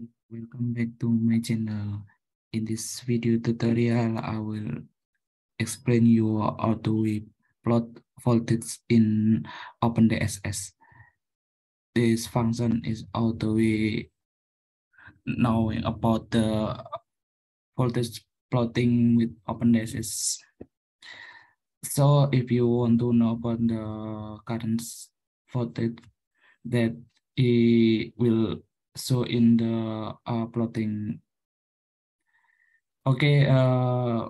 Welcome back to my channel. In this video tutorial, I will explain you how to plot voltage in OpenDSS. This function is how to we knowing about the voltage plotting with OpenDSS. So if you want to know about the current voltage that it will so in the uh, plotting. Okay uh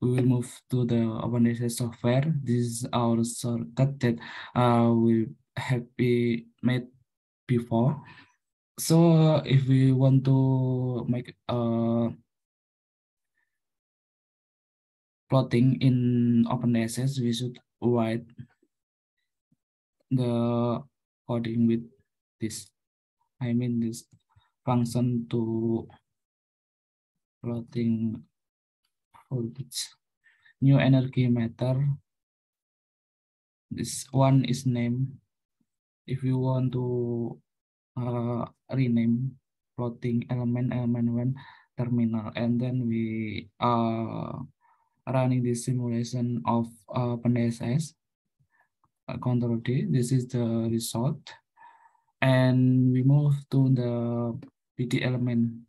we will move to the OpenDSS software this is our shortcut that uh we have be made before. So if we want to make uh plotting in OpenDSS we should write the coding with this I mean this function to plotting voltage. New energy meter. This one is name. If you want to uh, rename plotting element element one terminal, and then we are running this simulation of uh, PNSS uh, control D. This is the result and we move to the PD element.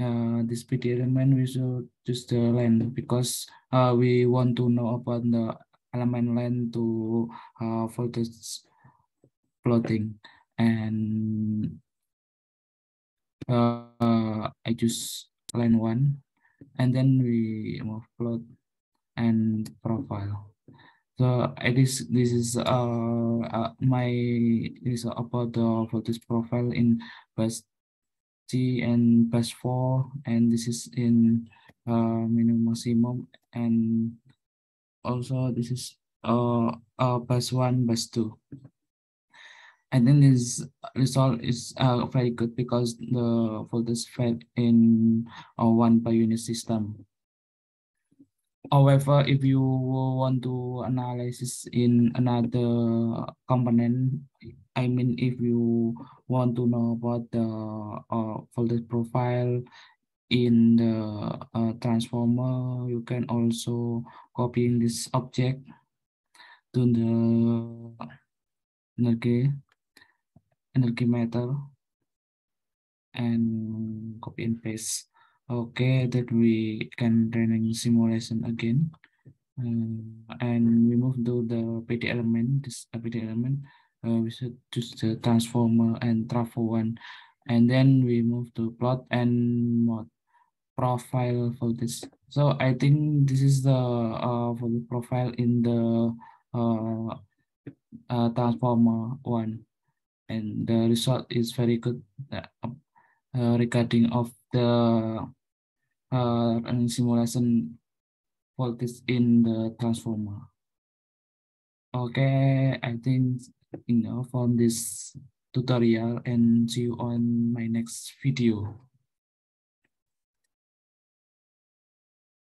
Uh, this PD element we should choose the length because uh, we want to know about the element length to uh, voltage plotting and uh, I choose line one and then we move plot and profile. So this this is uh, uh my is about the voltage profile in bus T and bus four, and this is in uh minimum maximum, and also this is uh, uh bus one, bus two. And then this result is uh, very good because the voltage fed in a one per unit system. However, if you want to analyze in another component, I mean, if you want to know about the uh, voltage profile in the uh, transformer, you can also copy in this object to the energy energy meter and copy and paste Okay, that we can running simulation again. Um, and we move to the PD element, this PD element, uh, we should choose the transformer and trafo one. And then we move to plot and mod profile for this. So I think this is the uh, for the profile in the uh, uh, transformer one. And the result is very good uh, uh, regarding of the uh, running simulation voltage in the transformer. Okay, I think you know from this tutorial and see you on my next video.